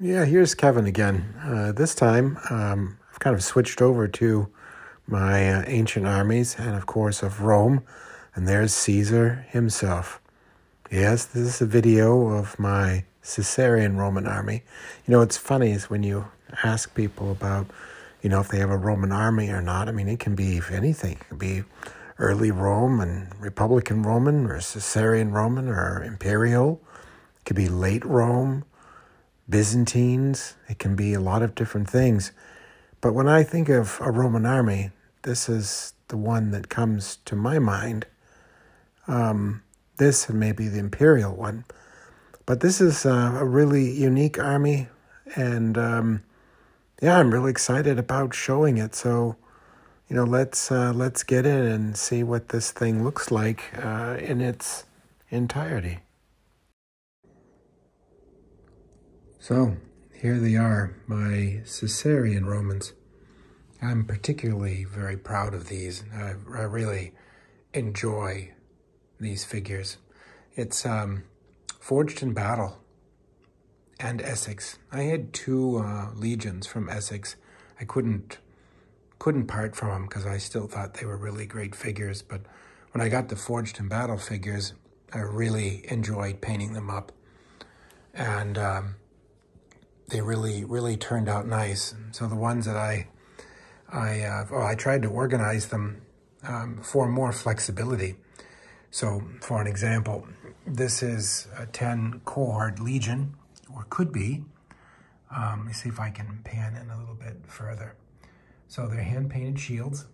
Yeah, here's Kevin again. Uh, this time, um, I've kind of switched over to my uh, ancient armies and, of course, of Rome. And there's Caesar himself. Yes, this is a video of my Caesarian Roman army. You know, it's funny is when you ask people about, you know, if they have a Roman army or not. I mean, it can be anything. It can be early Rome and Republican Roman or Caesarian Roman or Imperial. It could be late Rome Byzantines. It can be a lot of different things. But when I think of a Roman army, this is the one that comes to my mind. Um, this and maybe the imperial one. But this is uh, a really unique army, and um, yeah, I'm really excited about showing it. So, you know, let's uh, let's get in and see what this thing looks like uh, in its entirety. So here they are, my Caesarian Romans. I'm particularly very proud of these. I, I really enjoy these figures. It's um, forged in battle and Essex. I had two uh, legions from Essex. I couldn't couldn't part from them because I still thought they were really great figures. But when I got the forged in battle figures, I really enjoyed painting them up. And um, they really, really turned out nice. So the ones that I, I, uh, well, I tried to organize them um, for more flexibility. So for an example, this is a 10 cohort legion, or could be. Um, let me see if I can pan in a little bit further. So they're hand-painted shields,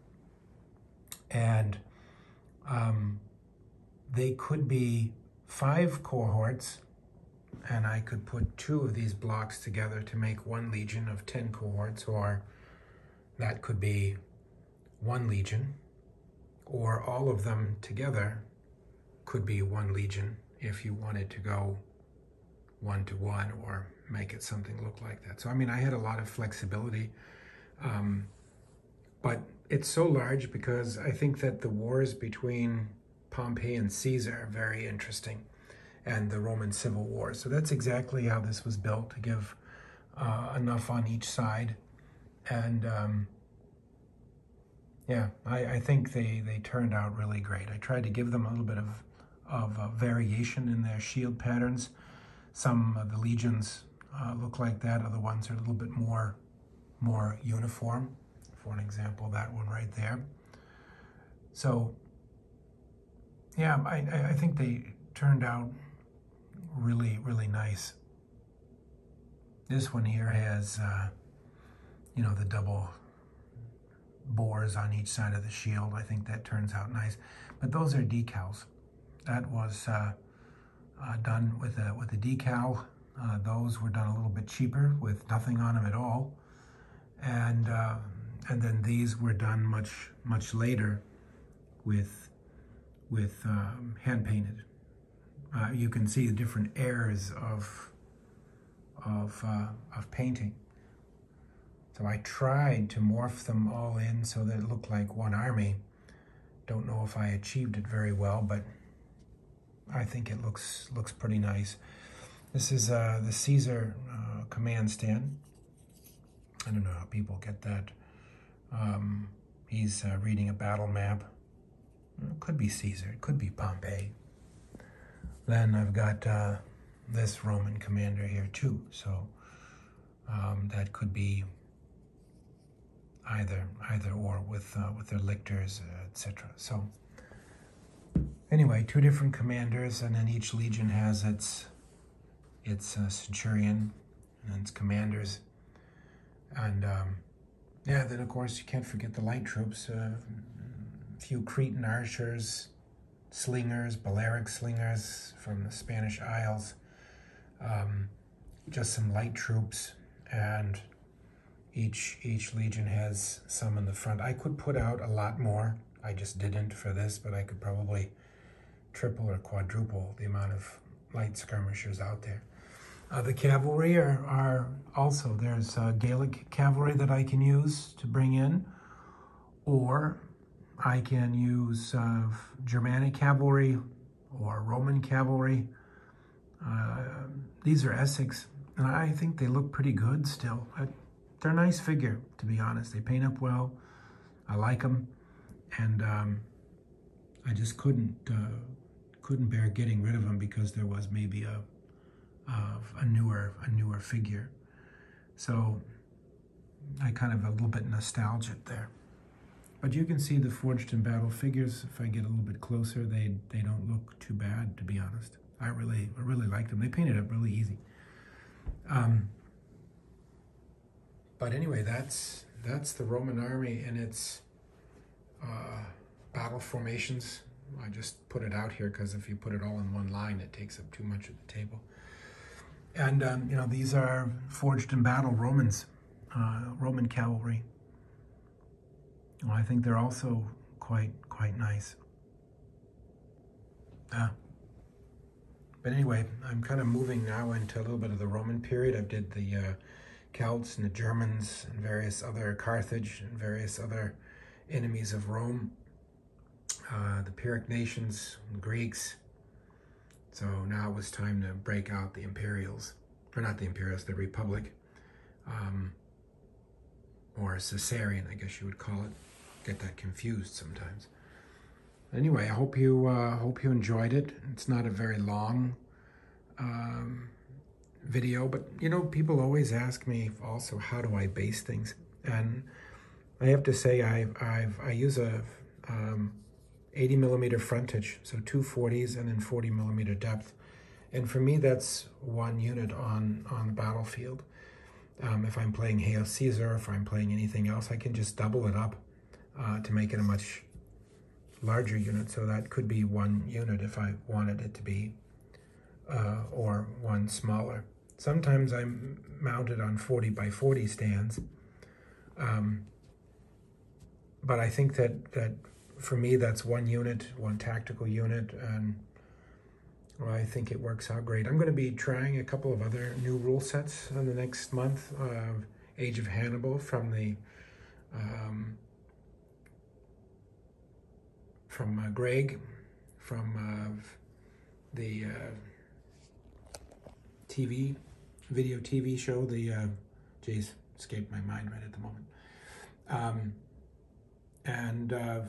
and um, they could be five cohorts and I could put two of these blocks together to make one legion of 10 cohorts, or that could be one legion, or all of them together could be one legion if you wanted to go one to one or make it something look like that. So, I mean, I had a lot of flexibility, um, but it's so large because I think that the wars between Pompey and Caesar are very interesting and the Roman Civil War. So that's exactly how this was built to give uh, enough on each side. And um, yeah, I, I, think they, they turned out really great. I tried to give them a little bit of, of uh, variation in their shield patterns. Some of the legions uh, look like that, other ones are a little bit more, more uniform. For an example, that one right there. So yeah, I, I think they turned out really, really nice. This one here has, uh, you know, the double boars on each side of the shield. I think that turns out nice. But those are decals. That was uh, uh, done with a, with a decal. Uh, those were done a little bit cheaper with nothing on them at all. And, uh, and then these were done much, much later with, with um, hand painted uh, you can see the different airs of, of, uh, of painting. So I tried to morph them all in so that it looked like one army. Don't know if I achieved it very well, but I think it looks looks pretty nice. This is uh, the Caesar uh, command stand. I don't know how people get that. Um, he's uh, reading a battle map. It could be Caesar, it could be Pompey. Then I've got uh, this Roman commander here too. So um, that could be either either or with uh, with their lictors, uh, etc. So anyway, two different commanders, and then each legion has its its uh, centurion and its commanders, and um, yeah, then of course you can't forget the light troops. Uh, a few Cretan archers, slingers, Balearic slingers from the Spanish Isles, um, just some light troops, and each each legion has some in the front. I could put out a lot more. I just didn't for this, but I could probably triple or quadruple the amount of light skirmishers out there. Uh, the cavalry are, are also, there's uh, Gallic cavalry that I can use to bring in, or I can use uh, Germanic cavalry or Roman cavalry. Uh, these are Essex and I think they look pretty good still. I, they're a nice figure, to be honest. They paint up well. I like them, and um, I just couldn't uh, couldn't bear getting rid of them because there was maybe a a newer a newer figure. So I kind of a little bit nostalgic there. But you can see the Forged in Battle figures. If I get a little bit closer, they they don't look too bad, to be honest. I really I really like them. They painted up really easy. Um, but anyway, that's that's the Roman army and its uh, battle formations. I just put it out here because if you put it all in one line, it takes up too much of the table. And um, you know, these are forged in battle Romans, uh, Roman cavalry. I think they're also quite quite nice. Ah. But anyway, I'm kind of moving now into a little bit of the Roman period. I did the uh, Celts and the Germans and various other Carthage and various other enemies of Rome, uh, the Pyrrhic nations, the Greeks. So now it was time to break out the Imperials, or not the Imperials, the Republic, um, or Caesarian, I guess you would call it. Get that confused sometimes anyway, I hope you uh, hope you enjoyed it. It's not a very long um, video, but you know, people always ask me also how do I base things, and I have to say I I've I use a um, 80 millimeter frontage, so two 40s and then 40 millimeter depth, and for me that's one unit on on the battlefield. Um, if I'm playing Hail Caesar, if I'm playing anything else, I can just double it up uh, to make it a much larger unit, so that could be one unit if I wanted it to be, uh, or one smaller. Sometimes I'm mounted on 40 by 40 stands, um, but I think that, that for me that's one unit, one tactical unit, and well, I think it works out great. I'm going to be trying a couple of other new rule sets in the next month. Uh, Age of Hannibal from the um, from uh, Greg from uh, the uh, TV, video TV show, the, uh, escaped my mind right at the moment. Um, and uh,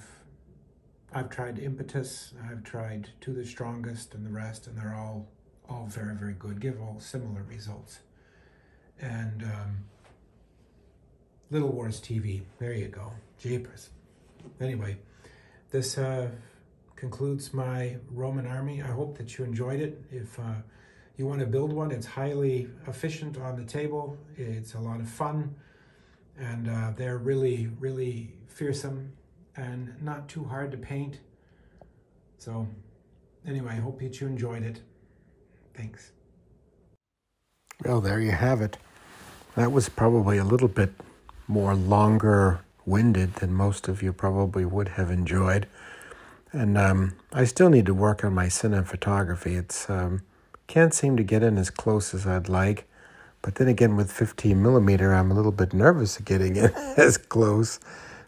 I've tried Impetus, I've tried To the Strongest and the rest, and they're all, all very, very good, give all similar results. And um, Little Wars TV, there you go, jeepers. Anyway, this uh, concludes my Roman army. I hope that you enjoyed it. If uh, you want to build one, it's highly efficient on the table. It's a lot of fun. And uh, they're really, really fearsome and not too hard to paint. So anyway, I hope that you enjoyed it. Thanks. Well, there you have it. That was probably a little bit more longer winded than most of you probably would have enjoyed. And um, I still need to work on my cinematography. It's um, can't seem to get in as close as I'd like. But then again, with 15 millimeter, I'm a little bit nervous of getting in as close.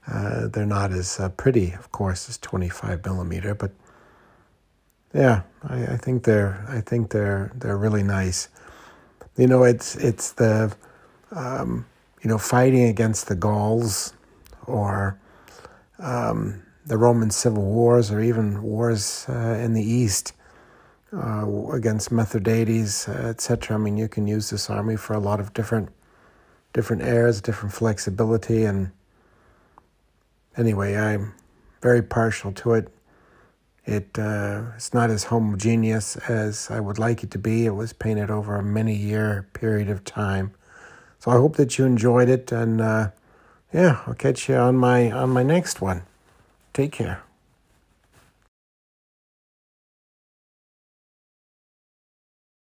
Uh, they're not as uh, pretty, of course, as 25 millimeter, but yeah, I, I, think they're I think they're they're really nice. You know, it's it's the um, you know fighting against the Gauls or um, the Roman civil wars or even wars uh, in the East uh, against Mithridates, uh, etc. I mean, you can use this army for a lot of different different airs, different flexibility, and anyway, I'm very partial to it. It uh, it's not as homogeneous as I would like it to be. It was painted over a many year period of time, so I hope that you enjoyed it and. Uh, yeah, I'll catch you on my on my next one. Take care.